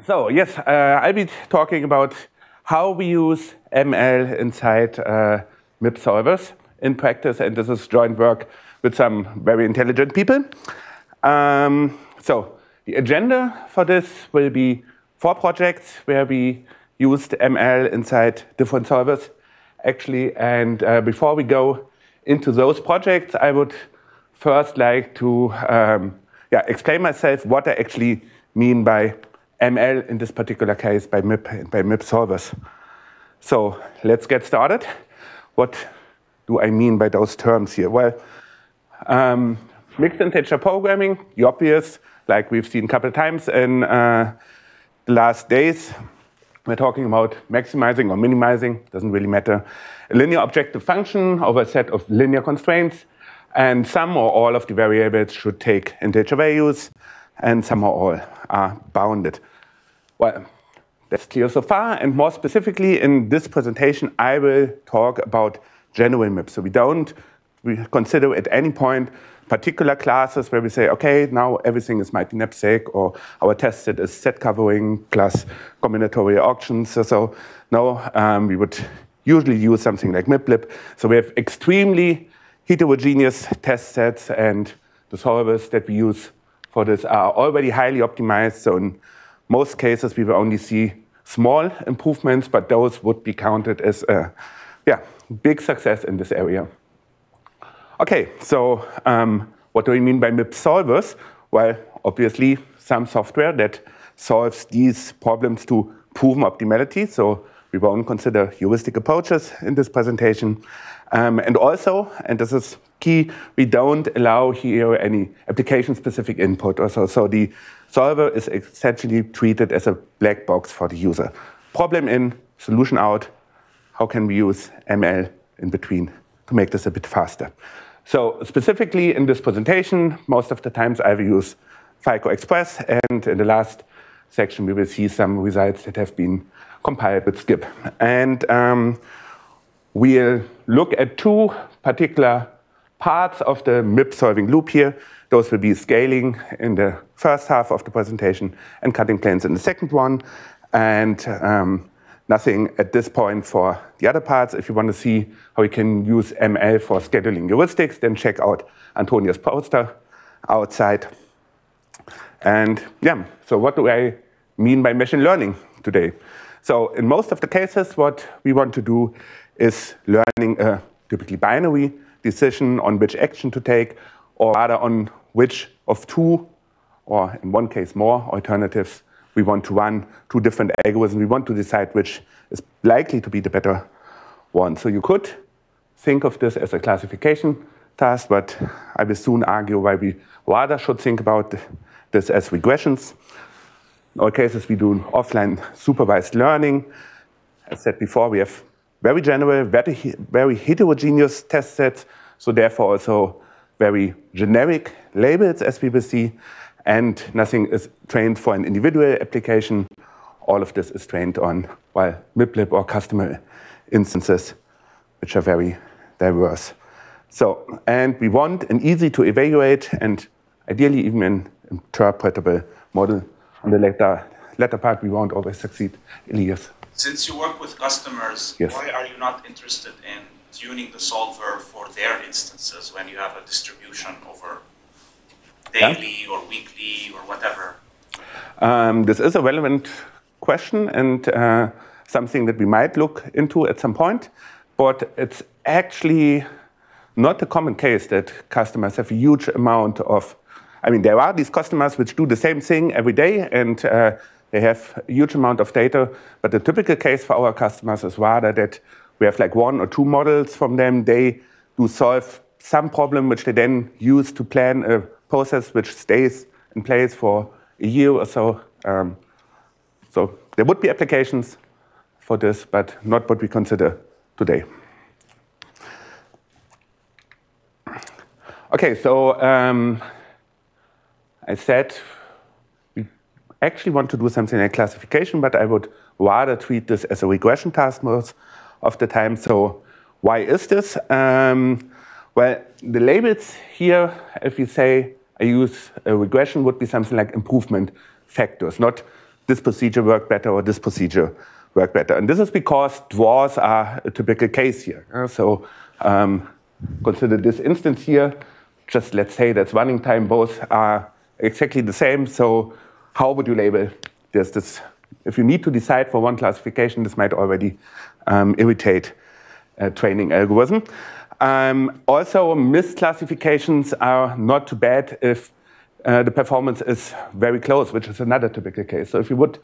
So yes, uh, I'll be talking about how we use ML inside uh, MIP solvers in practice, and this is joint work with some very intelligent people. Um, so the agenda for this will be four projects where we used ML inside different solvers, actually. And uh, before we go into those projects, I would first like to um, yeah, explain myself what I actually mean by ML in this particular case by MIP, by MIP solvers. So let's get started. What do I mean by those terms here? Well, um, mixed integer programming, the obvious, like we've seen a couple of times in uh, the last days. We're talking about maximizing or minimizing, doesn't really matter. A linear objective function over a set of linear constraints, and some or all of the variables should take integer values, and some or all are bounded. Well, that's clear so far, and more specifically in this presentation, I will talk about general MIPS. So we don't we consider at any point particular classes where we say, okay, now everything is multi-knapsack or our test set is set covering plus combinatorial auctions. So, so no, um, we would usually use something like MIPLib. So we have extremely heterogeneous test sets and the solvers that we use for this are already highly optimized. So in most cases, we will only see small improvements, but those would be counted as a yeah, big success in this area. Okay, so um, what do we mean by MIP solvers? Well, obviously, some software that solves these problems to proven optimality. So we won't consider heuristic approaches in this presentation. Um, and also, and this is key, we don't allow here any application-specific input. Also, so the solver is essentially treated as a black box for the user. Problem in, solution out. How can we use ML in between to make this a bit faster? So specifically in this presentation, most of the times I will use FICO Xpress, and in the last section we will see some results that have been compiled with SCIP. And um, we'll look at two particular parts of the MIP solving loop here. Those will be scaling in the first half of the presentation and cutting planes in the second one. And um, Nothing at this point for the other parts. If you want to see how you can use ML for scheduling heuristics, then check out Antonia's poster outside. And yeah, so what do I mean by machine learning today? So in most of the cases, what we want to do is learning a typically binary decision on which action to take, or rather on which of two, or in one case more, alternatives we want to run two different algorithms. We want to decide which is likely to be the better one. So you could think of this as a classification task, but I will soon argue why we rather should think about this as regressions. In all cases, we do offline supervised learning. As said before, we have very general, very, very heterogeneous test sets, so therefore also very generic labels, as we will see and nothing is trained for an individual application. All of this is trained on, well, MIPLib or customer instances, which are very diverse. So, and we want an easy to evaluate and ideally even an interpretable model. On the latter, latter part, we won't always succeed. Elias. Since you work with customers, yes. why are you not interested in tuning the solver for their instances when you have a distribution over daily yeah. or weekly or whatever? Um, this is a relevant question and uh, something that we might look into at some point, but it's actually not a common case that customers have a huge amount of. I mean, there are these customers which do the same thing every day and uh, they have a huge amount of data, but the typical case for our customers is rather that we have like one or two models from them. They do solve some problem which they then use to plan a process which stays in place for a year or so. Um, so there would be applications for this, but not what we consider today. Okay, so um, I said actually want to do something like classification, but I would rather treat this as a regression task most of the time. So why is this? Um, well, the labels here, if you say I use a regression would be something like improvement factors, not this procedure worked better or this procedure worked better. And this is because draws are a typical case here. So um, consider this instance here. Just let's say that's running time, both are exactly the same. So how would you label this? this if you need to decide for one classification, this might already um, irritate a training algorithm. Um, also, misclassifications are not too bad if uh, the performance is very close, which is another typical case. So if you would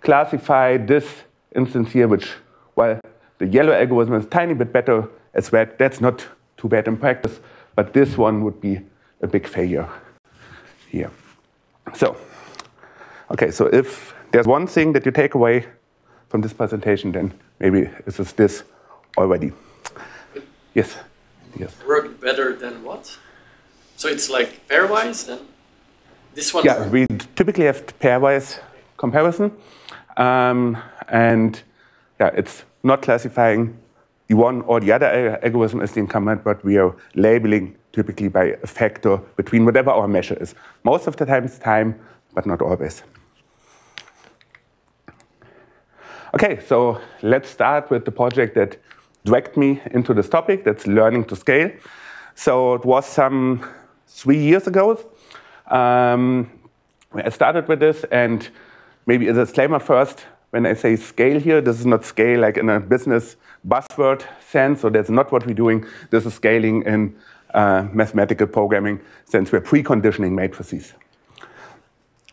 classify this instance here, which, well, the yellow algorithm is tiny bit better as red, that's not too bad in practice, but this one would be a big failure here. So, okay, so if there's one thing that you take away from this presentation, then maybe it's this already. Yes. Yes. Work better than what? So it's like pairwise then? This one? Yeah, we typically have pairwise comparison. Um, and yeah, it's not classifying the one or the other algorithm as the incumbent, but we are labeling typically by a factor between whatever our measure is. Most of the time it's time, but not always. Okay, so let's start with the project that dragged me into this topic, that's learning to scale. So it was some three years ago. Um, I started with this, and maybe a disclaimer first. When I say scale here, this is not scale like in a business buzzword sense, so that's not what we're doing. This is scaling in uh, mathematical programming since we're preconditioning matrices.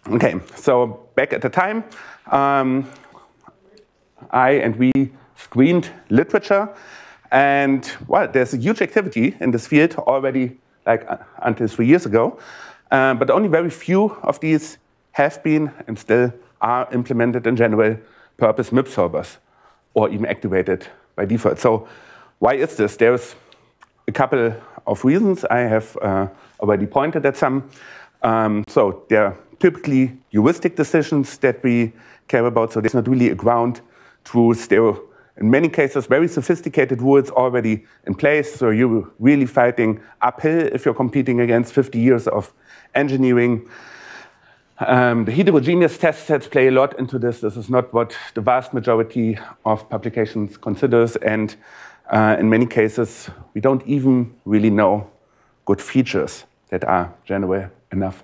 Okay, so back at the time, um, I and we screened literature, and well, there's a huge activity in this field already, like uh, until three years ago, uh, but only very few of these have been and still are implemented in general purpose MIP solvers or even activated by default. So why is this? There's a couple of reasons. I have uh, already pointed at some. Um, so there are typically heuristic decisions that we care about. So there's not really a ground There are, in many cases, very sophisticated rules already in place. So you're really fighting uphill if you're competing against 50 years of engineering. Um, the heterogeneous test sets play a lot into this. This is not what the vast majority of publications considers. And uh, in many cases, we don't even really know good features that are general enough.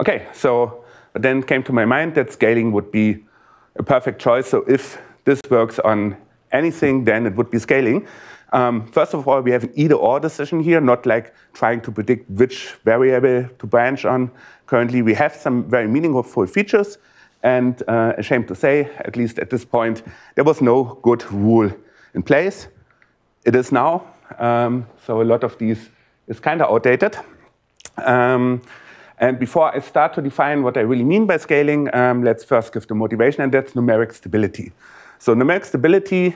Okay, so then came to my mind that scaling would be a perfect choice. So if this works on anything, then it would be scaling. Um, first of all, we have an either-or decision here, not like trying to predict which variable to branch on. Currently, we have some very meaningful features, and uh, ashamed to say, at least at this point, there was no good rule in place. It is now, um, so a lot of these is kind of outdated. Um, and before I start to define what I really mean by scaling, um, let's first give the motivation, and that's numeric stability. So numeric stability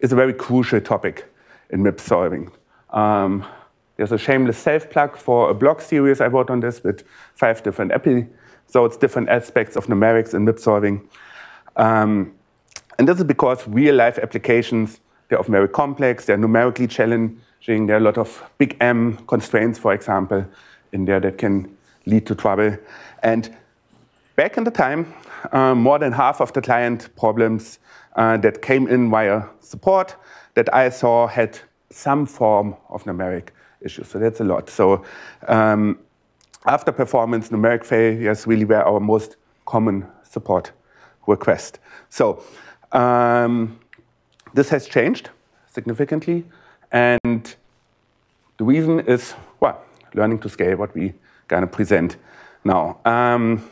is a very crucial topic in MIP solving. Um, there's a shameless self-plug for a blog series I wrote on this with five different episodes, different aspects of numerics in MIP solving. Um, and this is because real-life applications, they're often very complex, they're numerically challenging, there are a lot of big M constraints, for example, in there that can lead to trouble. And back in the time, uh, more than half of the client problems uh, that came in via support that I saw had some form of numeric issue. So that's a lot. So um, after performance, numeric failures really were our most common support request. So um, this has changed significantly. And the reason is, well, learning to scale what we going to present now. Um,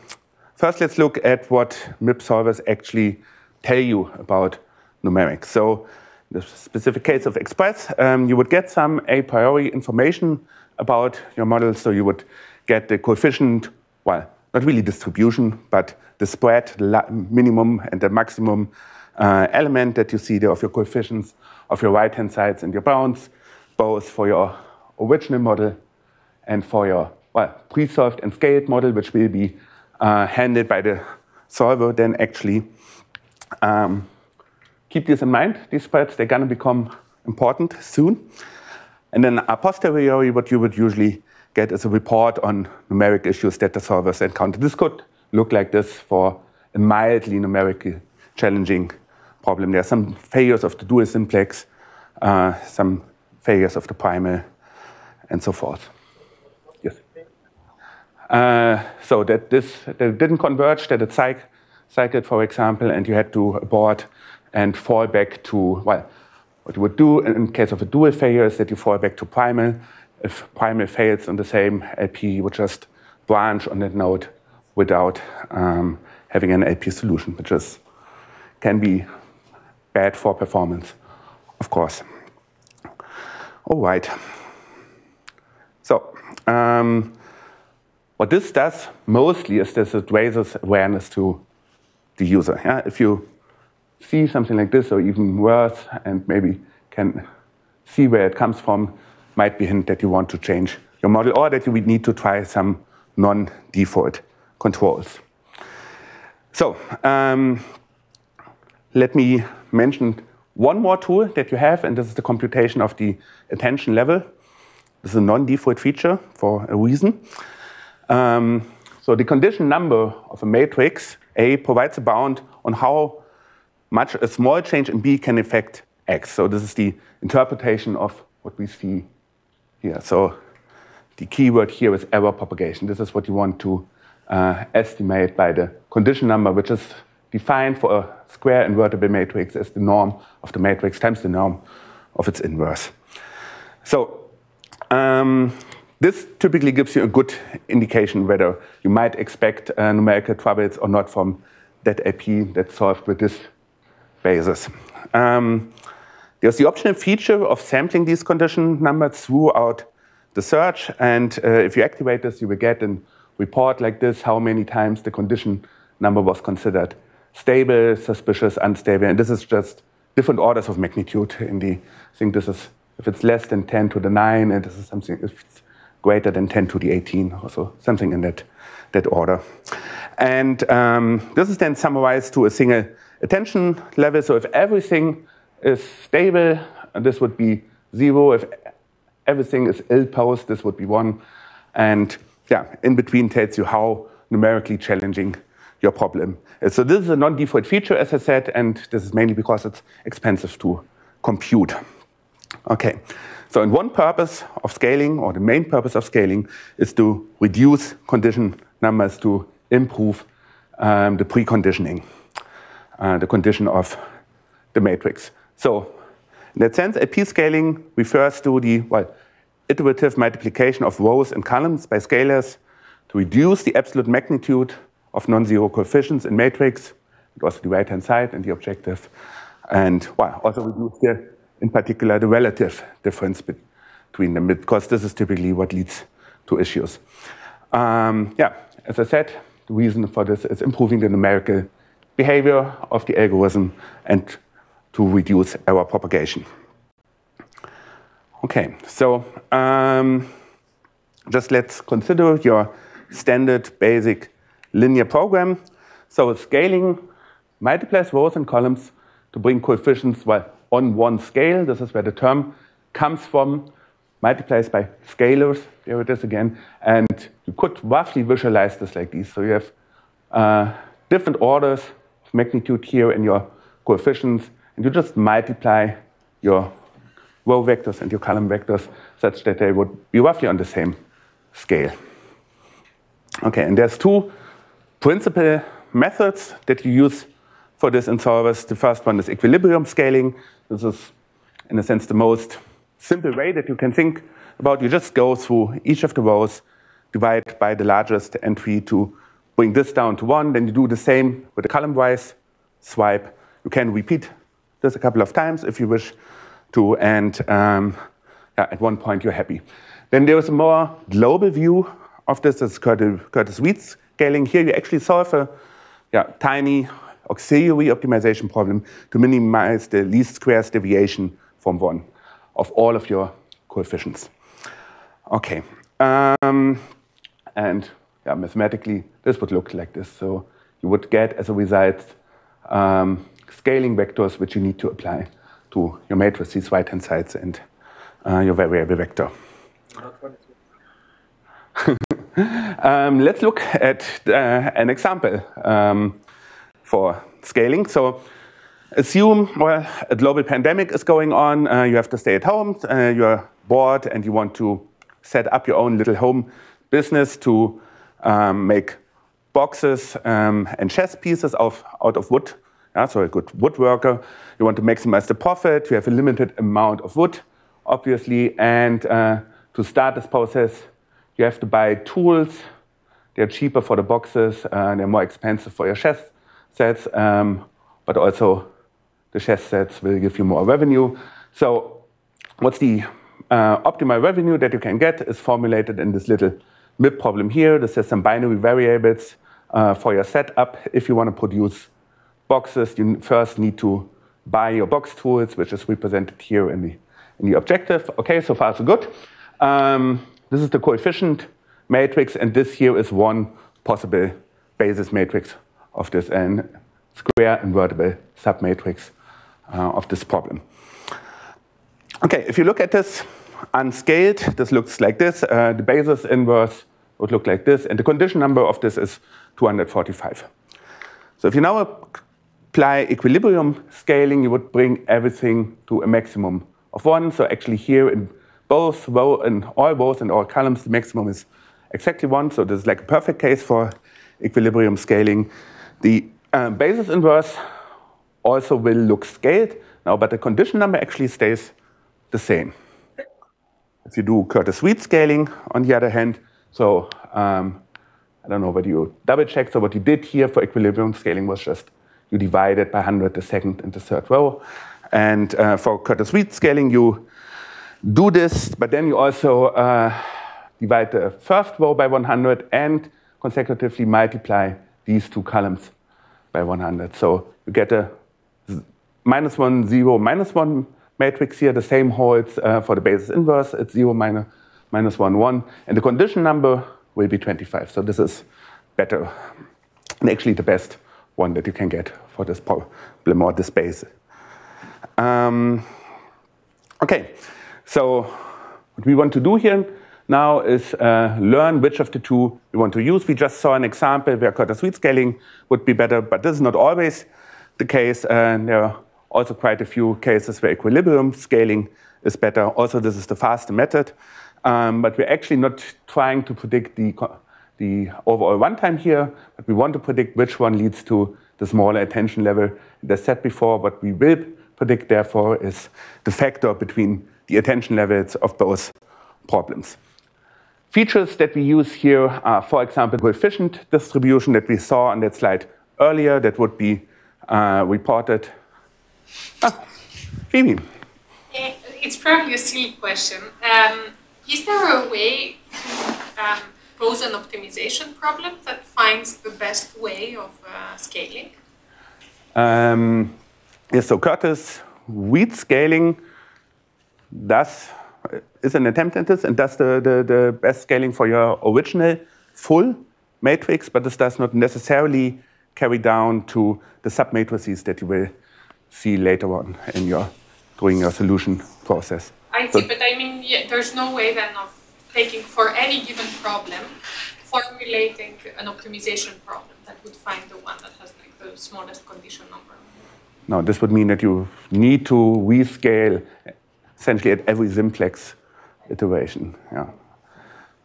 first, let's look at what MIP solvers actually tell you about numerics. So the specific case of Xpress, um, you would get some a priori information about your model. So you would get the coefficient, well, not really distribution, but the spread, the minimum and the maximum uh, element that you see there of your coefficients of your right-hand sides and your bounds, both for your original model and for your well, pre-solved and scaled model, which will be uh, handled by the solver then actually. Um, keep this in mind. These spreads, they're going to become important soon. And then a posteriori, what you would usually get is a report on numeric issues that the solvers encounter. This could look like this for a mildly numerically challenging problem. There are some failures of the dual simplex, uh, some failures of the primal, and so forth. Uh, so that this that didn't converge, that it cyc cycled, for example, and you had to abort and fall back to well, what you would do in case of a dual failure is that you fall back to primal. If primal fails on the same LP, you would just branch on that node without um, having an LP solution, which is can be bad for performance, of course. All right. So, um, what this does mostly is this it raises awareness to the user. Yeah? If you see something like this, or even worse, and maybe can see where it comes from, might be a hint that you want to change your model, or that you would need to try some non-default controls. So, um, let me mention one more tool that you have, and this is the computation of the attention level. This is a non-default feature for a reason. Um, so the condition number of a matrix A provides a bound on how much a small change in B can affect X. So this is the interpretation of what we see here. So the keyword here is error propagation. This is what you want to uh, estimate by the condition number, which is defined for a square invertible matrix as the norm of the matrix times the norm of its inverse. So um, this typically gives you a good indication whether you might expect uh, numerical troubles or not from that LP that's solved with this basis. Um, there's the optional feature of sampling these condition numbers throughout the search, and uh, if you activate this, you will get a report like this, how many times the condition number was considered stable, suspicious, unstable, and this is just different orders of magnitude in the, I think this is, if it's less than 10 to the 9, and this is something, if it's greater than 10 to the 18, or so, something in that, that order. And um, this is then summarized to a single attention level. So if everything is stable, this would be zero. If everything is ill-posed, this would be one. And yeah, in between tells you how numerically challenging your problem. So this is a non-default feature, as I said, and this is mainly because it's expensive to compute. Okay, so in one purpose of scaling, or the main purpose of scaling, is to reduce condition numbers to improve um, the preconditioning, uh, the condition of the matrix. So in that sense, LP scaling refers to the well, iterative multiplication of rows and columns by scalars to reduce the absolute magnitude of non-zero coefficients in matrix, and also the right-hand side and the objective, and well, also reduce the, in particular, the relative difference between them, because this is typically what leads to issues. Um, yeah, as I said, the reason for this is improving the numerical behavior of the algorithm and to reduce error propagation. Okay, so um, just let's consider your standard basic linear program. So scaling multiplies rows and columns to bring coefficients well, on one scale. This is where the term comes from, multiplies by scalars, here it is again. And you could roughly visualize this like this. So you have uh, different orders of magnitude here in your coefficients, and you just multiply your row vectors and your column vectors such that they would be roughly on the same scale. Okay, and there's two principal methods that you use for this in solvers. The first one is equilibrium scaling. This is, in a sense, the most simple way that you can think about. You just go through each of the rows, divide by the largest entry to bring this down to one. Then you do the same with the column-wise swipe. You can repeat this a couple of times if you wish to, and um, at one point you're happy. Then there is a more global view of this. This is Curtis, Curtis Reid's scaling. Here you actually solve a yeah, tiny auxiliary optimization problem to minimize the least squares deviation from one of all of your coefficients. Okay, um, and yeah, mathematically this would look like this. So you would get as a result um, scaling vectors which you need to apply to your matrices, right-hand sides, and uh, your variable vector. um, let's look at uh, an example. Um, for scaling. So assume, well, a global pandemic is going on, uh, you have to stay at home, uh, you're bored, and you want to set up your own little home business to um, make boxes um, and chess pieces of, out of wood. Yeah, so a good woodworker. You want to maximize the profit. You have a limited amount of wood, obviously. And uh, to start this process, you have to buy tools. They're cheaper for the boxes. Uh, they're more expensive for your chess sets. Um, but also the chess sets will give you more revenue. So what's the uh, optimal revenue that you can get is formulated in this little MIP problem here. This has some binary variables uh, for your setup. If you want to produce boxes, you first need to buy your box tools, which is represented here in the, in the objective. Okay, so far so good. Um, this is the coefficient matrix, and this here is one possible basis matrix of this n square invertible submatrix uh, of this problem. Okay, if you look at this unscaled, this looks like this. Uh, the basis inverse would look like this, and the condition number of this is 245. So if you now apply equilibrium scaling, you would bring everything to a maximum of one. So actually here in both row in all rows and all columns, the maximum is exactly one. So this is like a perfect case for equilibrium scaling. The uh, basis inverse also will look scaled now, but the condition number actually stays the same. If you do Curtis-Reid scaling, on the other hand, so um, I don't know whether you double checked. So what you did here for equilibrium scaling was just you divided by 100 the second and the third row. And uh, for Curtis-Reid scaling, you do this, but then you also uh, divide the first row by 100 and consecutively multiply these two columns by 100. So you get a minus 1, 0, minus 1 matrix here. The same holds uh, for the basis inverse. It's 0, minus, minus 1, 1. And the condition number will be 25. So this is better and actually the best one that you can get for this problem or this space. Um, okay, so what we want to do here now is uh, learn which of the two we want to use. We just saw an example where Curtis-Reid scaling would be better, but this is not always the case. And there are also quite a few cases where equilibrium scaling is better. Also, this is the faster method. Um, but we're actually not trying to predict the, the overall runtime here, but we want to predict which one leads to the smaller attention level. As said before, what we will predict, therefore, is the factor between the attention levels of both problems. Features that we use here are, for example, coefficient distribution that we saw on that slide earlier that would be uh, reported. Ah, Phoebe. Eh, it's probably a silly question. Um, is there a way to um, pose an optimization problem that finds the best way of uh, scaling? Um, yes, so Curtis Reid scaling does is an attempt at this and does the, the, the best scaling for your original full matrix, but this does not necessarily carry down to the submatrices that you will see later on in your doing your solution process. I see, but I mean, yeah, there's no way then of taking for any given problem, formulating an optimization problem that would find the one that has like the smallest condition number. No, this would mean that you need to rescale essentially at every simplex iteration. Yeah.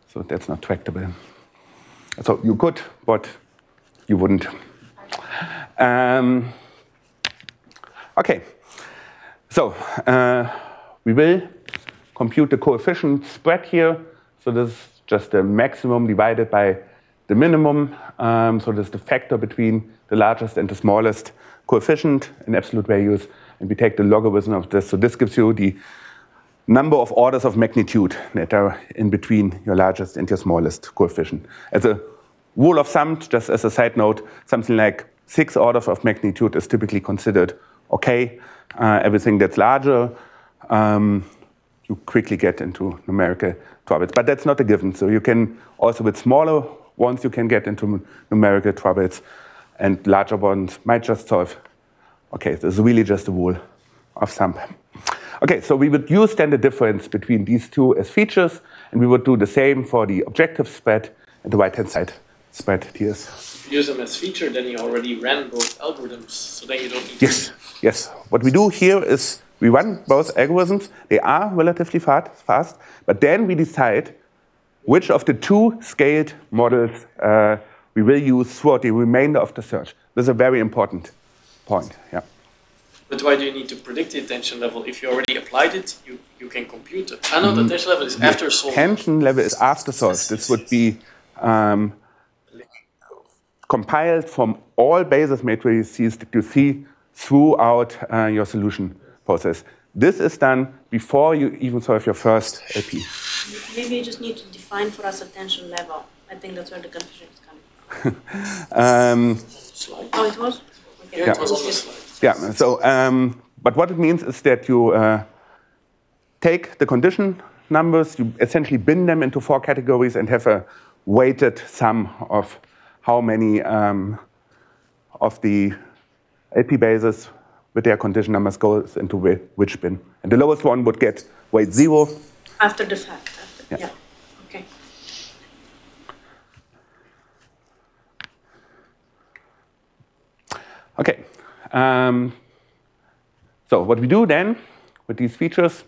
So that's not tractable. So you could, but you wouldn't. Um, okay. So uh, we will compute the coefficient spread here. So this is just the maximum divided by the minimum. Um, so this is the factor between the largest and the smallest coefficient in absolute values. And we take the logarithm of this. So this gives you the number of orders of magnitude that are in between your largest and your smallest coefficient. As a rule of thumb, just as a side note, something like six orders of magnitude is typically considered okay. Uh, everything that's larger, um, you quickly get into numerical troubles. But that's not a given. So you can also with smaller ones, you can get into numerical troubles, and larger ones might just solve. Okay, this is really just a rule of thumb. Okay, so we would use then the difference between these two as features, and we would do the same for the objective spread and the right-hand side spread tiers. If you use them as feature, then you already ran both algorithms, so then you don't need yes. to. Yes, What we do here is we run both algorithms. They are relatively fast, but then we decide which of the two scaled models uh, we will use throughout the remainder of the search. This is a very important point. Yeah. But why do you need to predict the attention level? If you already applied it, you, you can compute it. I know mm. the attention level is after solve. Attention level is after solve. This would be um, compiled from all basis matrices that you see throughout uh, your solution process. This is done before you even solve your first LP. Maybe you just need to define for us attention level. I think that's where the confusion is coming. um, oh, it was? Okay. Yeah, it was on the slide. Yeah, so, um, but what it means is that you uh, take the condition numbers, you essentially bin them into four categories and have a weighted sum of how many um, of the LP bases with their condition numbers goes into which bin. And the lowest one would get weight zero. After the fact. After, yeah. yeah. Okay. Okay. Um, so what we do then with these features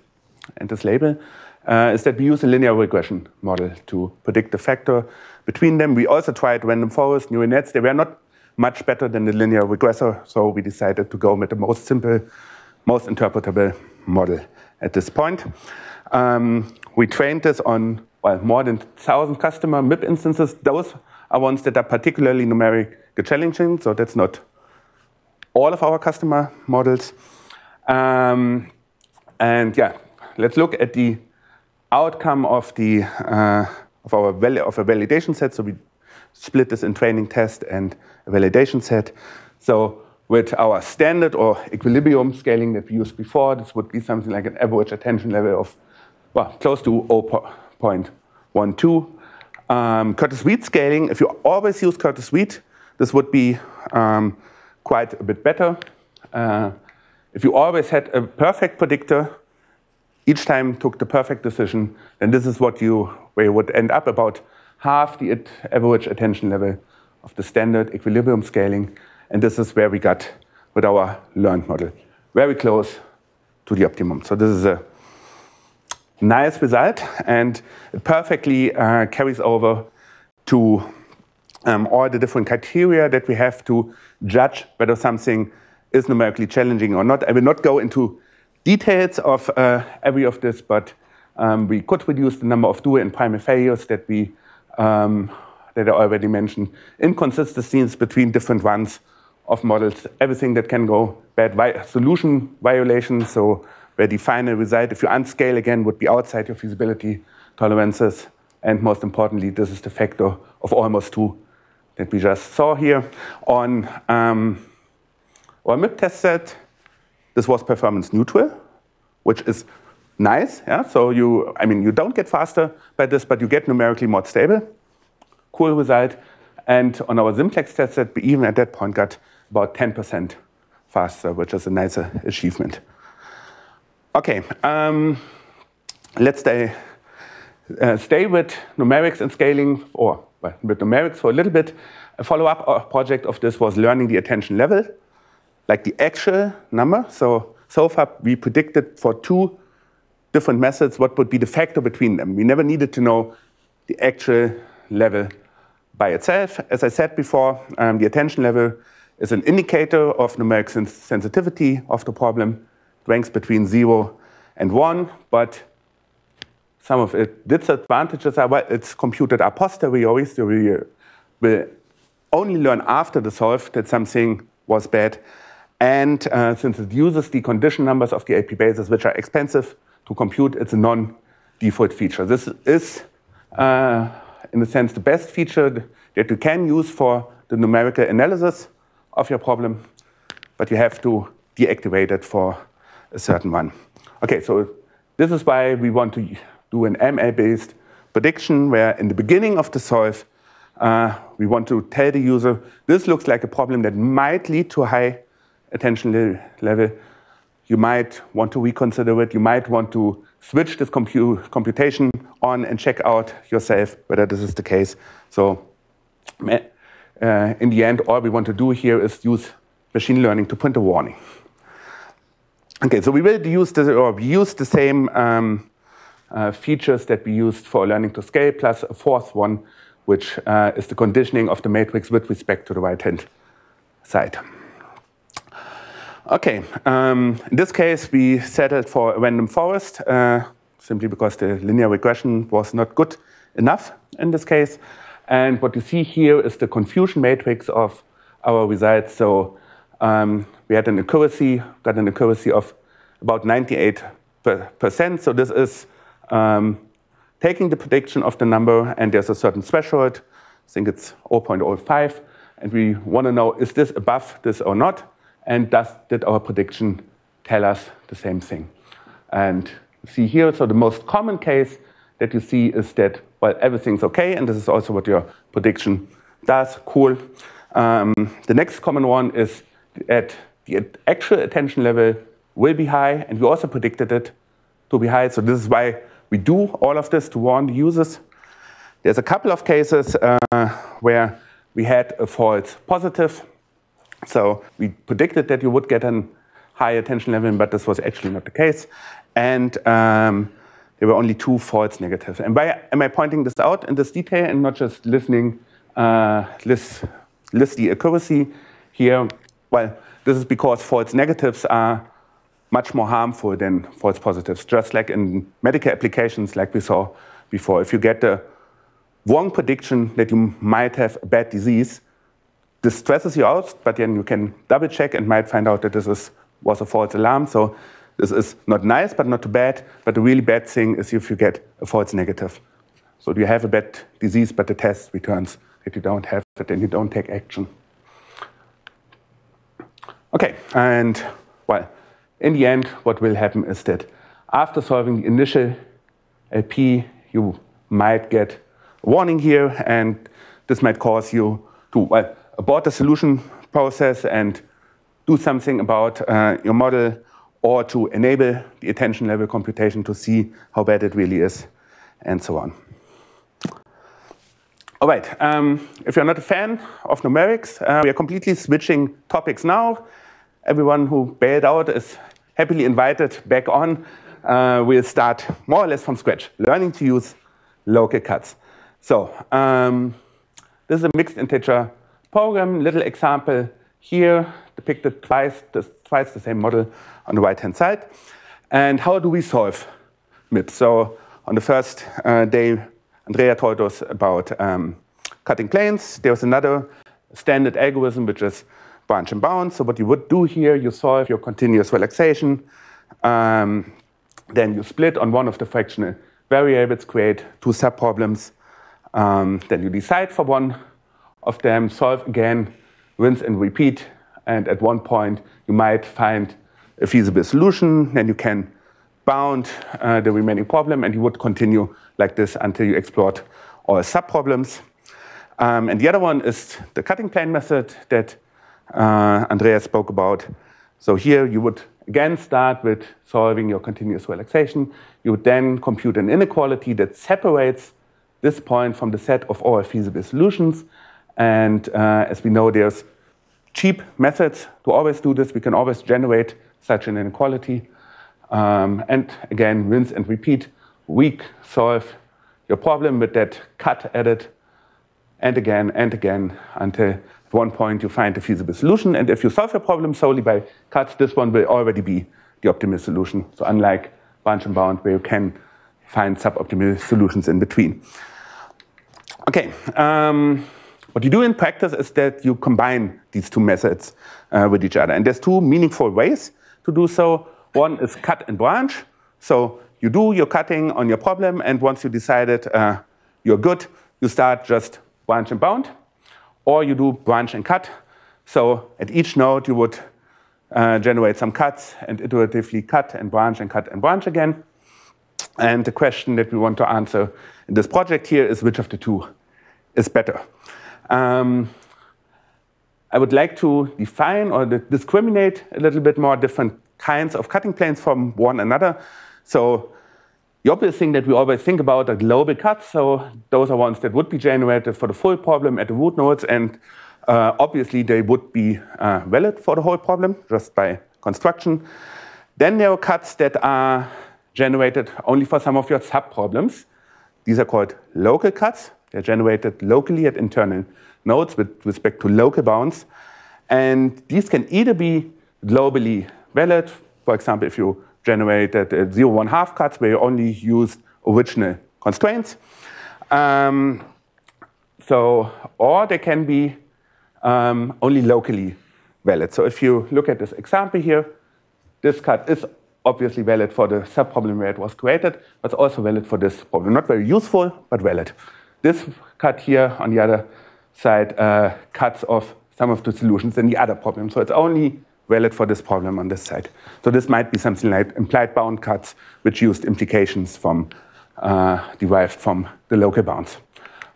and this label uh, is that we use a linear regression model to predict the factor between them. We also tried random forest, neural nets. They were not much better than the linear regressor, so we decided to go with the most simple, most interpretable model at this point. Um, we trained this on well, more than 1,000 customer MIP instances. Those are ones that are particularly numerically challenging, so that's not all of our customer models. Um, and yeah, let's look at the outcome of the uh, of our of a validation set. So we split this in training test and a validation set. So with our standard or equilibrium scaling that we used before, this would be something like an average attention level of well close to 0.12. Um, Curtis-Reid scaling, if you always use Curtis-Reid, this would be um, quite a bit better. Uh, if you always had a perfect predictor, each time took the perfect decision, then this is what you where you would end up about half the average attention level of the standard equilibrium scaling. And this is where we got with our learned model, very close to the optimum. So this is a nice result, and it perfectly uh, carries over to um, all the different criteria that we have to judge whether something is numerically challenging or not. I will not go into details of uh, every of this, but um, we could reduce the number of dual and primal failures that we um, that I already mentioned, inconsistencies between different ones of models, everything that can go bad, vi solution violations, so where the final result, if you unscale again, would be outside your feasibility tolerances. And most importantly, this is the factor of almost two that we just saw here. On um, our MIP test set, this was performance neutral, which is nice. Yeah? So you, I mean, you don't get faster by this, but you get numerically more stable. Cool result. And on our simplex test set, we even at that point got about 10% faster, which is a nice achievement. Okay, um, let's stay, uh, stay with numerics and scaling, or well, with numerics for a little bit. A follow-up uh, project of this was learning the attention level, like the actual number. So, so far we predicted for two different methods what would be the factor between them. We never needed to know the actual level by itself. As I said before, um, the attention level is an indicator of numeric sens sensitivity of the problem. It ranks between 0 and 1, but some of its disadvantages are well, it's computed a posteriori, so we will only learn after the solve that something was bad. And uh, since it uses the condition numbers of the LP bases, which are expensive to compute, it's a non-default feature. This is, uh, in a sense, the best feature that you can use for the numerical analysis of your problem, but you have to deactivate it for a certain one. Okay, so this is why we want to do an ML-based prediction where in the beginning of the solve, uh, we want to tell the user, this looks like a problem that might lead to high attention level. You might want to reconsider it. You might want to switch this compu computation on and check out yourself whether this is the case. So uh, in the end, all we want to do here is use machine learning to print a warning. Okay, so we will use the, or use the same um, uh, features that we used for learning to scale, plus a fourth one, which uh, is the conditioning of the matrix with respect to the right-hand side. Okay, um, in this case, we settled for a random forest, uh, simply because the linear regression was not good enough in this case. And what you see here is the confusion matrix of our results. So um, we had an accuracy, got an accuracy of about 98%. So this is um, taking the prediction of the number, and there's a certain threshold. I think it's 0.05. And we want to know, is this above this or not? And does, did our prediction tell us the same thing? And see here, so the most common case that you see is that, well, everything's okay, and this is also what your prediction does. Cool. Um, the next common one is that the actual attention level will be high, and we also predicted it to be high. So this is why we do all of this to warn the users. There's a couple of cases uh, where we had a false positive. So we predicted that you would get a high attention level, but this was actually not the case. And um, there were only two false negatives. And why am I pointing this out in this detail and not just listening, uh, list, list the accuracy here? Well, this is because false negatives are much more harmful than false positives, just like in medical applications like we saw before. If you get the wrong prediction that you might have a bad disease, this stresses you out, but then you can double check and might find out that this is, was a false alarm. So this is not nice, but not too bad. But the really bad thing is if you get a false negative. So you have a bad disease, but the test returns that you don't have it and you don't take action. Okay, and well, in the end, what will happen is that after solving the initial LP, you might get a warning here, and this might cause you to well, abort the solution process and do something about uh, your model or to enable the attention level computation to see how bad it really is, and so on. All right, um, if you're not a fan of numerics, uh, we are completely switching topics now. Everyone who bailed out is happily invited back on. Uh, we'll start more or less from scratch, learning to use local cuts. So um, this is a mixed integer program, little example here, depicted twice, twice the same model on the right-hand side. And how do we solve MIPS? So on the first uh, day, Andrea told us about um, cutting planes. There was another standard algorithm, which is branch and bound. So what you would do here, you solve your continuous relaxation. Um, then you split on one of the fractional variables, create two subproblems. Um, then you decide for one of them, solve again, rinse and repeat. And at one point, you might find a feasible solution. Then you can bound uh, the remaining problem, and you would continue like this until you explored all subproblems. Um, and the other one is the cutting plane method that uh, Andreas spoke about. So here you would again start with solving your continuous relaxation. You would then compute an inequality that separates this point from the set of all feasible solutions. And uh, as we know, there's cheap methods to always do this. We can always generate such an inequality. Um, and again, rinse and repeat. Weak solve your problem with that cut added, and again and again until at one point, you find a feasible solution, and if you solve your problem solely by cuts, this one will already be the optimal solution. So unlike branch and bound, where you can find suboptimal solutions in between. Okay, um, what you do in practice is that you combine these two methods uh, with each other. And there's two meaningful ways to do so. One is cut and branch. So you do your cutting on your problem, and once you decided uh, you're good, you start just branch and bound or you do branch and cut. So at each node, you would uh, generate some cuts and iteratively cut and branch and cut and branch again. And the question that we want to answer in this project here is which of the two is better. Um, I would like to define or discriminate a little bit more different kinds of cutting planes from one another. So The obvious thing that we always think about are global cuts. So those are ones that would be generated for the full problem at the root nodes. And uh, obviously, they would be uh, valid for the whole problem just by construction. Then there are cuts that are generated only for some of your subproblems. These are called local cuts. They're generated locally at internal nodes with respect to local bounds. And these can either be globally valid, for example, if you generated uh, zero one half cuts where you only used original constraints. Um, so, or they can be um, only locally valid. So if you look at this example here, this cut is obviously valid for the subproblem where it was created, but it's also valid for this problem. Not very useful, but valid. This cut here on the other side uh, cuts off some of the solutions in the other problem. So it's only valid for this problem on this side. So this might be something like implied bound cuts, which used implications from uh, derived from the local bounds.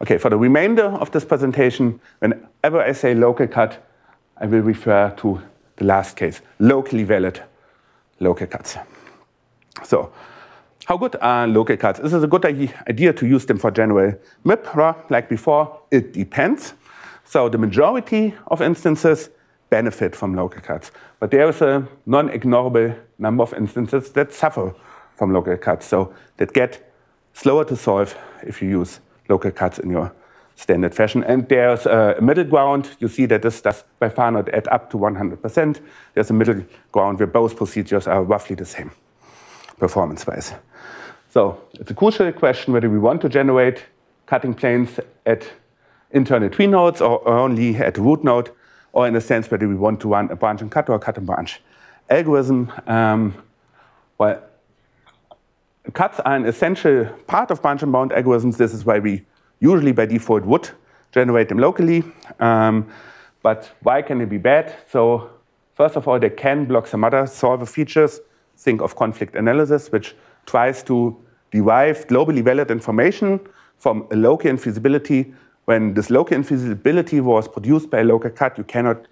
Okay, for the remainder of this presentation, whenever I say local cut, I will refer to the last case, locally valid local cuts. So, how good are local cuts? This is it a good idea to use them for general MIP? Like before, it depends. So the majority of instances benefit from local cuts. But there is a non-ignorable number of instances that suffer from local cuts, so that get slower to solve if you use local cuts in your standard fashion. And there's a middle ground. You see that this does by far not add up to 100%. There's a middle ground where both procedures are roughly the same performance-wise. So it's a crucial question whether we want to generate cutting planes at internal tree nodes or only at root node or in a sense whether we want to run a branch and cut or a cut and branch algorithm. Um, well, cuts are an essential part of branch and bound algorithms. This is why we usually by default would generate them locally. Um, but why can it be bad? So first of all, they can block some other solver features. Think of conflict analysis, which tries to derive globally valid information from a local infeasibility when this local infeasibility was produced by a local cut, you cannot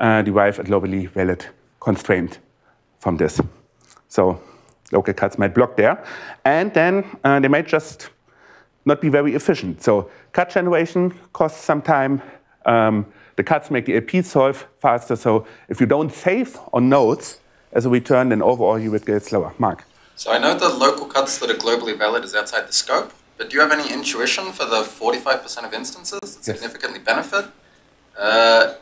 uh, derive a globally valid constraint from this. So local cuts might block there. And then uh, they might just not be very efficient. So cut generation costs some time. Um, the cuts make the LP solve faster. So if you don't save on nodes as a return, then overall you would get slower. Mark. So I know the local cuts that are globally valid is outside the scope. But do you have any intuition for the 45% of instances that significantly yes. benefit? Uh,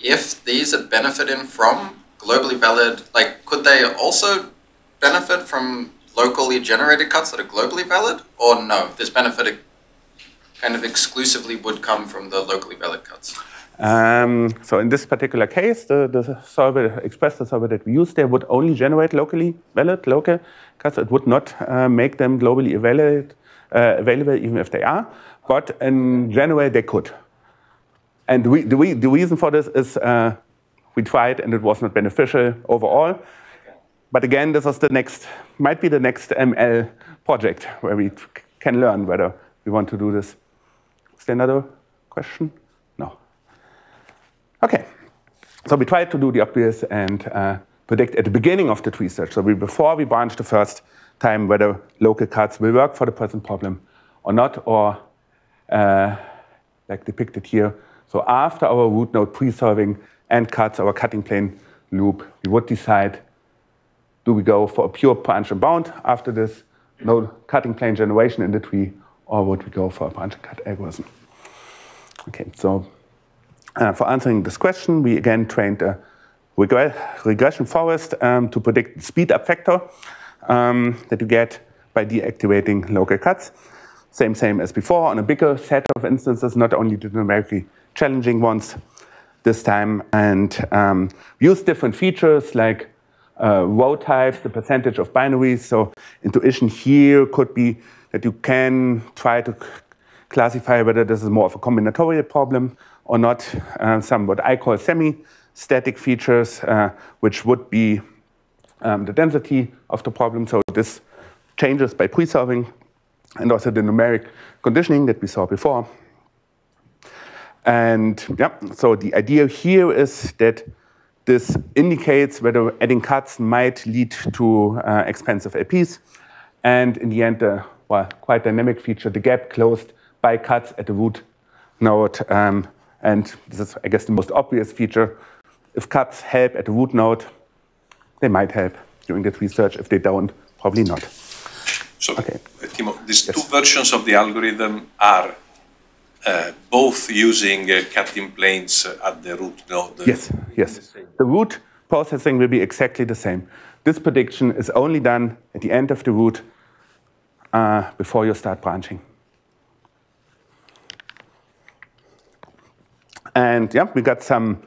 if these are benefiting from globally valid, like could they also benefit from locally generated cuts that are globally valid? Or no, this benefit kind of exclusively would come from the locally valid cuts? Um, so in this particular case, the, the solver, Xpress the solver that we use there would only generate locally valid local cuts. It would not uh, make them globally valid available, even if they are. But in general, they could. And we, the, the, reason for this is uh, we tried and it was not beneficial overall. But again, this is the next, might be the next ML project where we can learn whether we want to do this. Is there another question? No. Okay. So we tried to do the obvious and uh, predict at the beginning of the tree search. So we, before we branch the first time whether local cuts will work for the present problem or not, or uh, like depicted here. So after our root node pre-solving and cuts our cutting plane loop, we would decide, do we go for a pure branch and bound after this no cutting plane generation in the tree, or would we go for a branch and cut algorithm? Okay, so uh, for answering this question, we again trained a regression forest um, to predict the speed up factor um, that you get by deactivating local cuts. Same, same as before on a bigger set of instances, not only the numerically challenging ones this time, and um, use different features like uh, row types, the percentage of binaries. So intuition here could be that you can try to classify whether this is more of a combinatorial problem or not. Uh, some what I call semi-static features, uh, which would be um, the density of the problem. So this changes by pre-solving and also the numeric conditioning that we saw before. And yeah, so the idea here is that this indicates whether adding cuts might lead to uh, expensive LPs. And in the end, uh, well, quite dynamic feature, the gap closed by cuts at the root node. Um, and this is, I guess, the most obvious feature. If cuts help at the root node, they might help during that research. If they don't, probably not. So, okay. Timo, these yes. two versions of the algorithm are uh, both using uh, cutting planes at the root node. Yes, yes. The root processing will be exactly the same. This prediction is only done at the end of the root uh, before you start branching. And yeah, we got some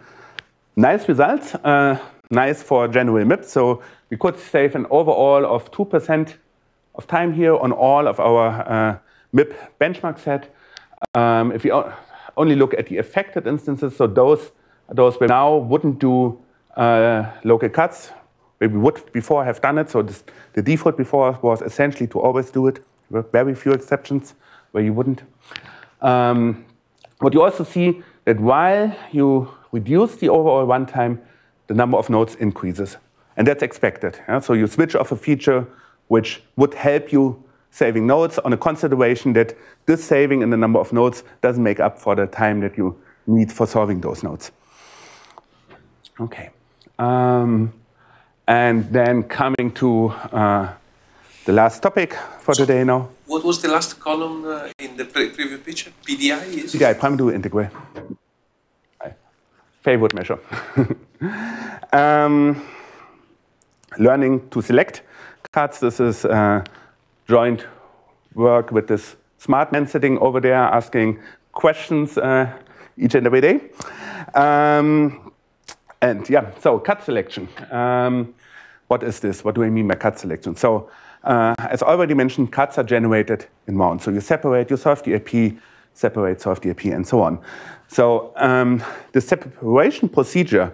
nice results, uh, nice for general MIP. So we could save an overall of 2% of time here on all of our uh, MIP benchmark set. Um, if we only look at the affected instances, so those, those we now wouldn't do uh, local cuts, we would before have done it. So this, the default before was essentially to always do it. with very few exceptions where you wouldn't. Um, what you also see that while you reduce the overall runtime, the number of nodes increases. And that's expected. Yeah? So you switch off a feature which would help you saving nodes on a consideration that this saving in the number of nodes doesn't make up for the time that you need for solving those nodes. Okay. Um, and then coming to uh, the last topic for so today now. What was the last column uh, in the pre previous picture? PDI? Is PDI, primal dual integral. Favorite measure. um, learning to select cuts. This is uh, joint work with this smart man sitting over there asking questions uh, each and every day. Um, and yeah, so cut selection. Um, what is this? What do I mean by cut selection? So uh, as already mentioned, cuts are generated in rounds. So you separate, you solve the separate, solve the and so on. So um, the separation procedure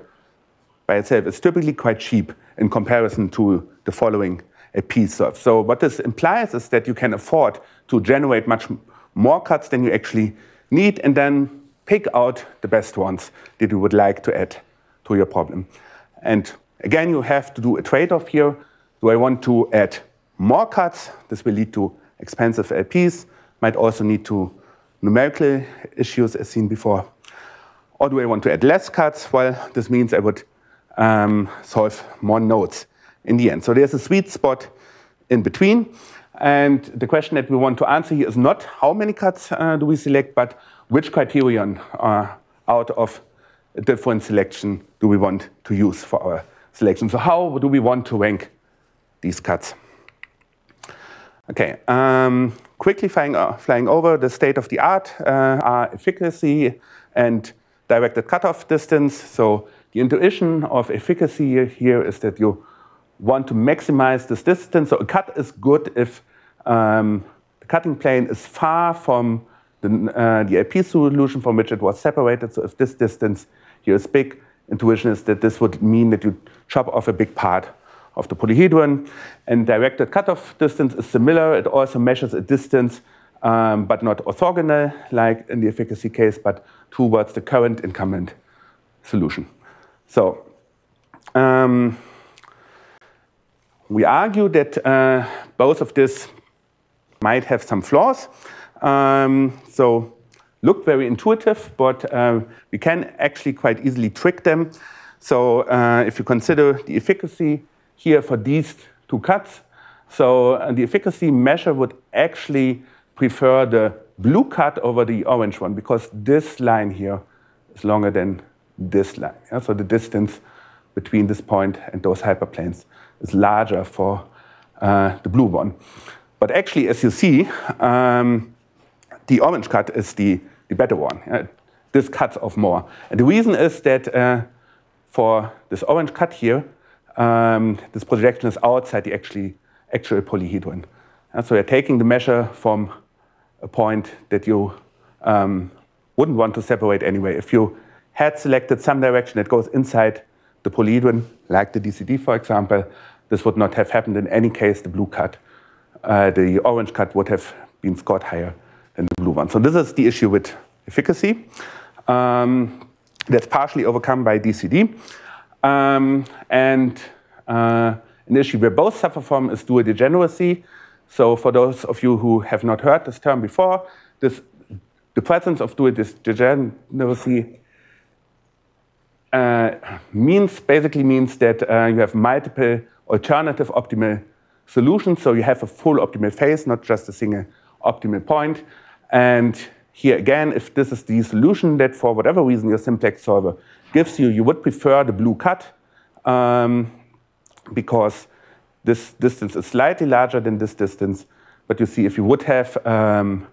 by itself is typically quite cheap in comparison to the following LP solve. So what this implies is that you can afford to generate much more cuts than you actually need and then pick out the best ones that you would like to add to your problem. And again, you have to do a trade-off here. Do I want to add more cuts? This will lead to expensive LPs, might also lead to numerical issues as seen before. Or do I want to add less cuts? Well, this means I would um, solve more nodes in the end. So there's a sweet spot in between. And the question that we want to answer here is not how many cuts uh, do we select, but which criterion uh, out of a different selection do we want to use for our selection. So how do we want to rank these cuts? Okay, um, quickly flying, uh, flying, over the state of the art uh, are efficacy and directed cutoff distance. So the intuition of efficacy here is that you want to maximize this distance. So a cut is good if um, the cutting plane is far from the, uh, the LP solution from which it was separated. So if this distance here is big, intuition is that this would mean that you chop off a big part of the polyhedron. And directed cutoff distance is similar. It also measures a distance, um, but not orthogonal, like in the efficacy case, but towards the current incumbent solution. So um, we argue that uh, both of this might have some flaws. Um, so look very intuitive, but uh, we can actually quite easily trick them. So uh, if you consider the efficacy here for these two cuts, so uh, the efficacy measure would actually prefer the blue cut over the orange one because this line here is longer than this line. Yeah? So the distance between this point and those hyperplanes is larger for uh, the blue one. But actually, as you see, um, the orange cut is the, the better one. Uh, this cuts off more. And the reason is that uh, for this orange cut here, um, this projection is outside the actually, actual polyhedron. And so you're taking the measure from a point that you um, wouldn't want to separate anyway. If you had selected some direction that goes inside the polyhedron, like the DCD, for example, this would not have happened in any case. The blue cut, uh, the orange cut would have been scored higher than the blue one. So this is the issue with efficacy. Um, that's partially overcome by DCD. Um, and uh, an issue we both suffer from is dual degeneracy. So for those of you who have not heard this term before, this, the presence of dual degeneracy uh, means basically means that uh, you have multiple alternative optimal solutions. So you have a full optimal face, not just a single optimal point. And here again, if this is the solution that for whatever reason your simplex solver gives you, you would prefer the blue cut um, because this distance is slightly larger than this distance. But you see, if you would have um,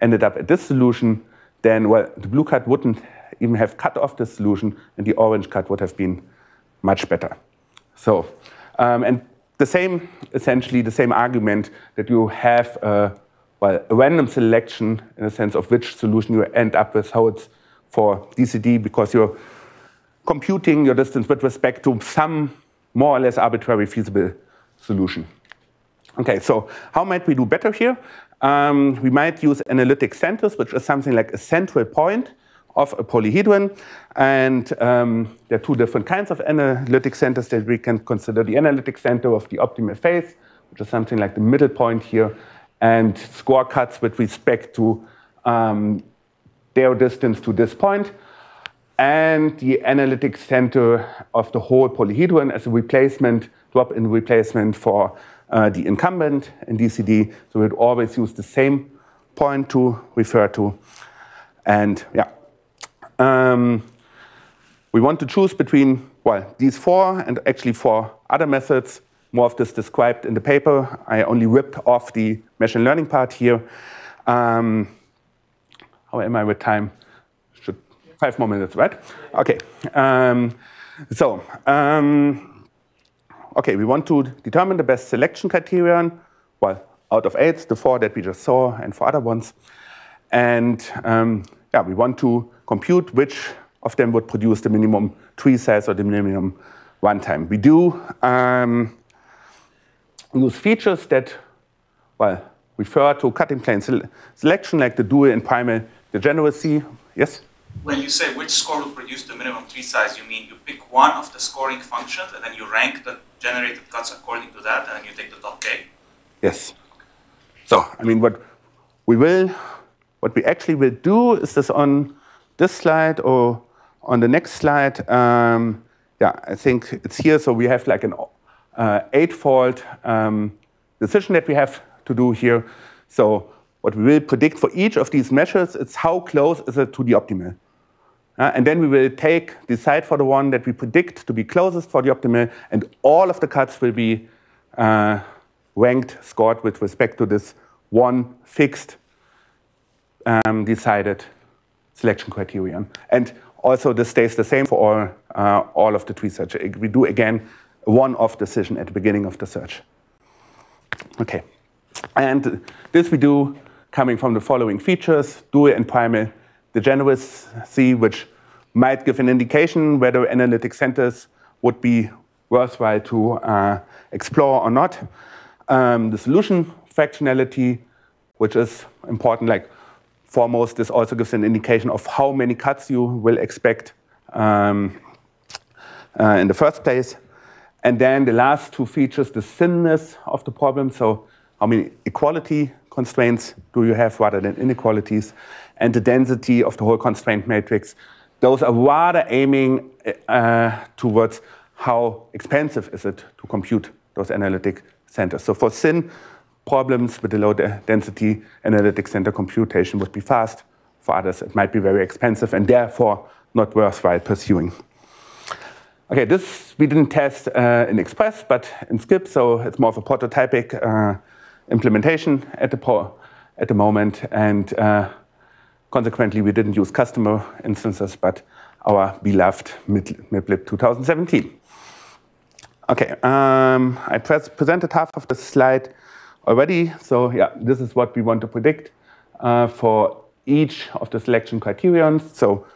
ended up at this solution, then well, the blue cut wouldn't even have cut off the solution, and the orange cut would have been much better. So, um, and the same, essentially, the same argument that you have uh, well, a random selection in the sense of which solution you end up with, how it's for DCD, because you're computing your distance with respect to some more or less arbitrary feasible solution. Okay, so how might we do better here? Um, we might use analytic centers, which is something like a central point of a polyhedron. And um, there are two different kinds of analytic centers that we can consider. The analytic center of the optimal face, which is something like the middle point here, and score cuts with respect to um, their distance to this point, and the analytic center of the whole polyhedron as a replacement, drop-in replacement for uh, the incumbent in DCD. So we'd always use the same point to refer to. And yeah, um, we want to choose between, well, these four and actually four other methods. More of this described in the paper. I only ripped off the machine learning part here. Um, how am I with time? Should five more minutes, right? Okay. Um, so, um, okay, we want to determine the best selection criterion. Well, out of eight, the four that we just saw, and four other ones. And um, yeah, we want to compute which of them would produce the minimum tree size or the minimum runtime. We do um, use features that, well, refer to cutting plane selection, like the dual and primal degeneracy. Yes? When you say which score will produce the minimum tree size, you mean you pick one of the scoring functions and then you rank the generated cuts according to that, and then you take the top k? Yes. So, I mean, what we will, what we actually will do is this on this slide or on the next slide. Um, yeah, I think it's here. So we have like an uh, eightfold um, decision that we have to do here. So what we will predict for each of these measures, it's how close is it to the optimal. Uh, and then we will take, decide for the one that we predict to be closest for the optimal, and all of the cuts will be uh, ranked, scored with respect to this one fixed um, decided selection criterion. And also this stays the same for all, uh, all of the tree search. We do again one-off decision at the beginning of the search. Okay, and this we do coming from the following features, dual and primal degeneracy, which might give an indication whether analytic centers would be worthwhile to uh, explore or not. Um, the solution fractionality, which is important, like foremost, this also gives an indication of how many cuts you will expect um, uh, in the first place. And then the last two features, the thinness of the problem. So how many equality constraints do you have rather than inequalities? And the density of the whole constraint matrix. Those are rather aiming uh, towards how expensive is it to compute those analytic centers. So for thin, problems with the low density analytic center computation would be fast. For others, it might be very expensive and therefore not worthwhile pursuing. Okay, this we didn't test uh, in Xpress, but in SCIP, so it's more of a prototypic uh, implementation at the, at the moment, and uh, consequently, we didn't use customer instances, but our beloved MIPLIB 2017. Okay, um, I presented half of the slide already. So yeah, this is what we want to predict uh, for each of the selection criterions. So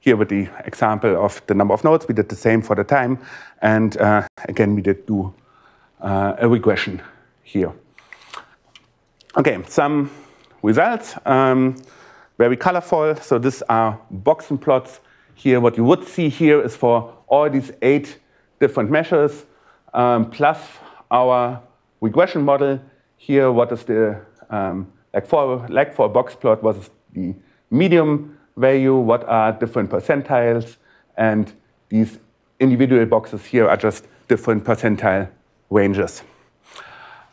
here with the example of the number of nodes, we did the same for the time. And uh, again, we did do uh, a regression here. Okay, some results, um, very colorful. So these are Boxen plots. Here, what you would see here is for all these eight different measures, um, plus our regression model here what is the, um, like, for, like for a box plot, what is the medium value, what are different percentiles, and these individual boxes here are just different percentile ranges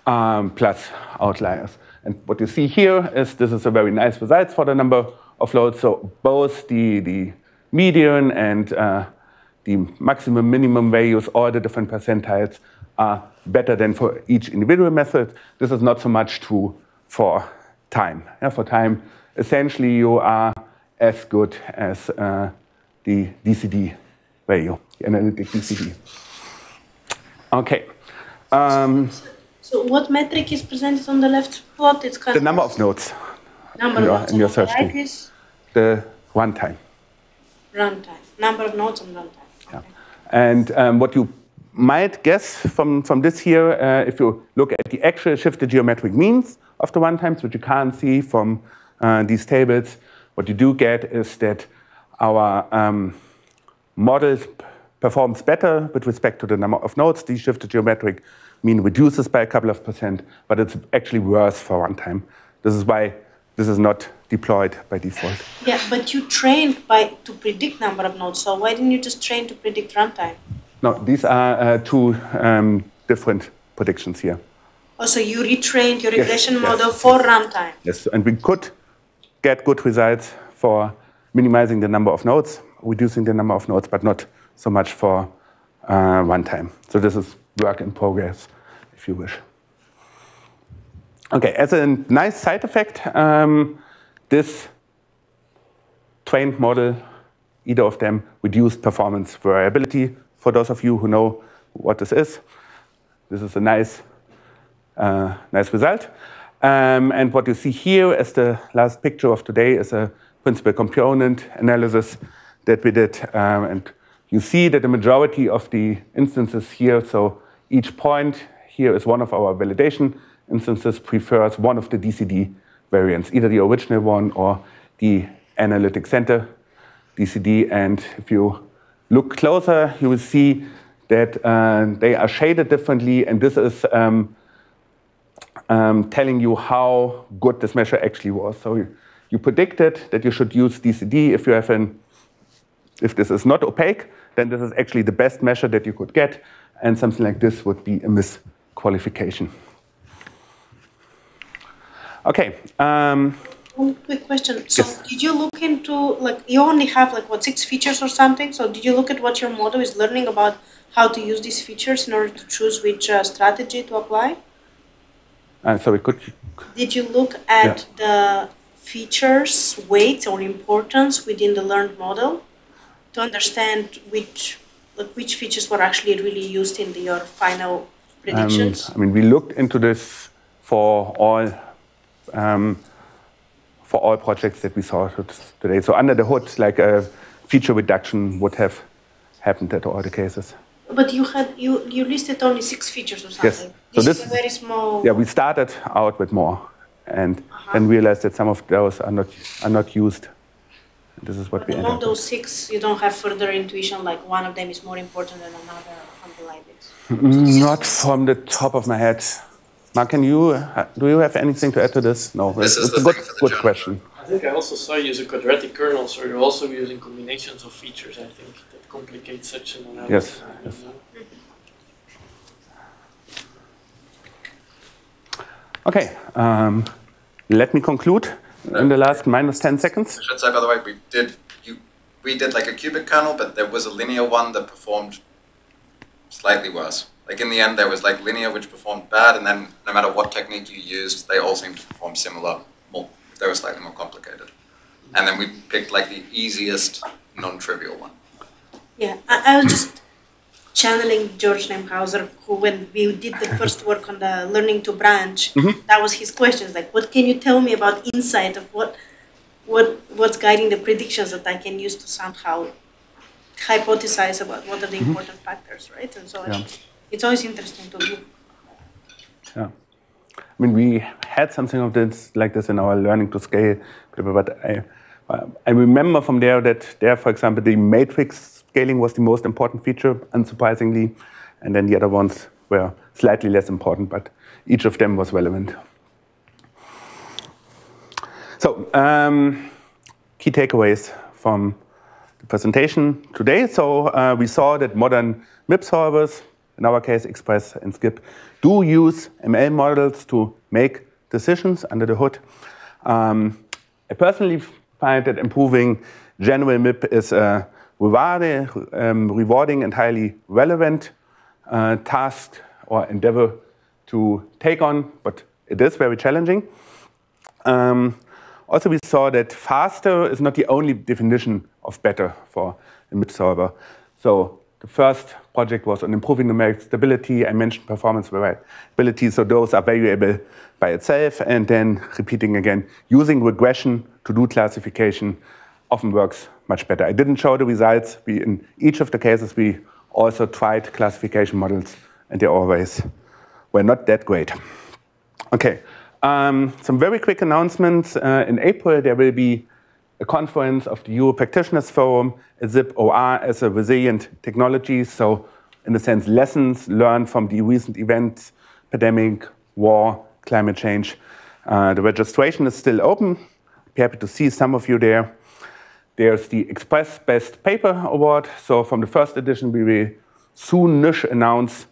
um, plus outliers. And what you see here is this is a very nice result for the number of loads. So both the, the median and uh, the maximum minimum values, all the different percentiles are better than for each individual method. This is not so much true for time. Yeah, for time, essentially you are as good as uh, the DCD value, the analytic DCD. Okay. Um, so what metric is presented on the left plot? It's kind the number of nodes. Number in your, of nodes in your search tree. The runtime. Runtime. Number of nodes on runtime. Okay. Yeah. And um, what you might guess from, from this here, uh, if you look at the actual shifted geometric means of the runtimes, which you can't see from uh, these tables, what you do get is that our um, model performs better with respect to the number of nodes. The shifted geometric mean reduces by a couple of percent, but it's actually worse for runtime. This is why this is not deployed by default. Yeah, but you trained by to predict number of nodes, so why didn't you just train to predict runtime? No, these are uh, two um, different predictions here. Oh, so you retrained your regression yes, model yes, for runtime? Yes, and we could get good results for minimizing the number of nodes, reducing the number of nodes, but not so much for uh, runtime. So this is work in progress, if you wish. Okay, as a nice side effect, um, this trained model, either of them, reduced performance variability for those of you who know what this is. This is a nice, uh, nice result. Um, and what you see here as the last picture of today is a principal component analysis that we did. Um, and you see that the majority of the instances here, so each point here is one of our validation instances, prefers one of the DCD variants, either the original one or the analytic center DCD. And if you look closer, you will see that uh, they are shaded differently, and this is um, um, telling you how good this measure actually was. So you, you predicted that you should use DCD if you have an, if this is not opaque, then this is actually the best measure that you could get, and something like this would be a misqualification. Okay. Um, one quick question. So yes. did you look into like you only have like what six features or something? So did you look at what your model is learning about how to use these features in order to choose which uh, strategy to apply? Uh, sorry, could you? Did you look at yeah. the features, weight, or importance within the learned model to understand which like which features were actually really used in the, your final predictions? Um, I mean, we looked into this for all. Um, for all projects that we saw today. So under the hood, like a feature reduction would have happened at all the cases. But you had you you listed only six features or something. Yes. This so this is a very small. Yeah, we started out with more, and uh-huh. then realized that some of those are not are not used. This is what but we. Among those with. six, you don't have further intuition, like one of them is more important than another, something like this. Not from the top of my head. Mark, can you, uh, do you have anything to add to this? No, this it's, it's a good, good question. I think I also saw you use a quadratic kernel, so you're also using combinations of features, I think, that complicate such an analysis. Yes. yes. Okay, um, let me conclude in the last minus 10 seconds. I should say, by the way, we did, you, we did like a cubic kernel, but there was a linear one that performed slightly worse. Like in the end, there was like linear, which performed bad, and then no matter what technique you used, they all seemed to perform similar. More, they were slightly more complicated. And then we picked like the easiest, non-trivial one. Yeah, I, I was just channeling George Nemhauser, who when we did the first work on the learning to branch, mm-hmm. that was his questions. Like, what can you tell me about insight of what, what, what's guiding the predictions that I can use to somehow hypothesize about what are the mm-hmm. important factors, right? And so. Yeah it's always interesting to do. Yeah. I mean, we had something of this like this in our learning to scale, paper, but I, I remember from there that there, for example, the matrix scaling was the most important feature, unsurprisingly, and then the other ones were slightly less important, but each of them was relevant. So, um, key takeaways from the presentation today. So, uh, we saw that modern MIP solvers, in our case Xpress and SCIP, do use ML models to make decisions under the hood. Um, I personally find that improving general MIP is a rewarding, um, rewarding and highly relevant uh, task or endeavor to take on, but it is very challenging. Um, also, we saw that faster is not the only definition of better for a MIP solver. So the first project was on improving numeric stability. I mentioned performance variability, so those are valuable by itself. And then repeating again, using regression to do classification often works much better. I didn't show the results. We, in each of the cases, we also tried classification models, and they always were not that great. Okay, um, some very quick announcements. Uh, in April, there will be a conference of the Euro Practitioners Forum, a ZIB OR as a resilient technology. So, in a sense, lessons learned from the recent events, pandemic, war, climate change. Uh, the registration is still open. Be happy to see some of you there. There's the Xpress Best Paper Award. So, from the first edition, we will soon announce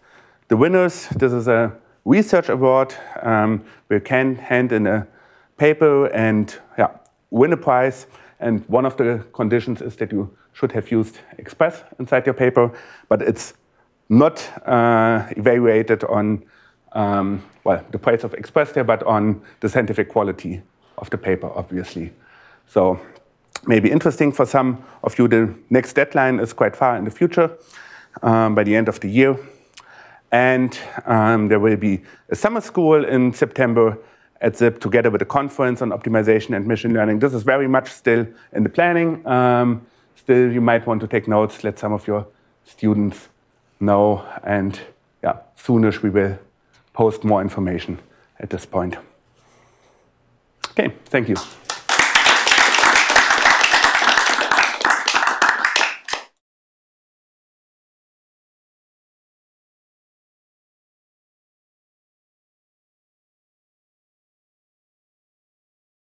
the winners. This is a research award. Um, we can hand in a paper and win a prize. And one of the conditions is that you should have used Xpress inside your paper, but it's not uh, evaluated on, um, well, the price of Xpress there, but on the scientific quality of the paper, obviously. So maybe interesting for some of you. The next deadline is quite far in the future, um, by the end of the year. And um, there will be a summer school in September at ZIB together with a conference on optimization and machine learning. This is very much still in the planning. Um, still, you might want to take notes, let some of your students know. And yeah, soonish we will post more information at this point. Okay, thank you.